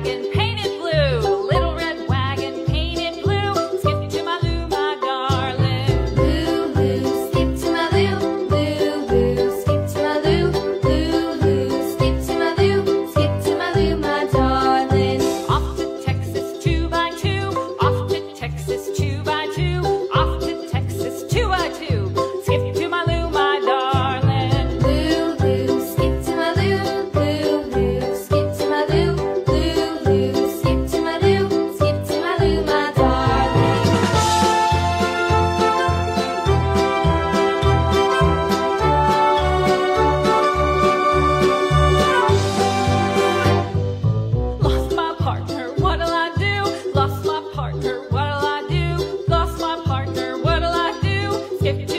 dragon. get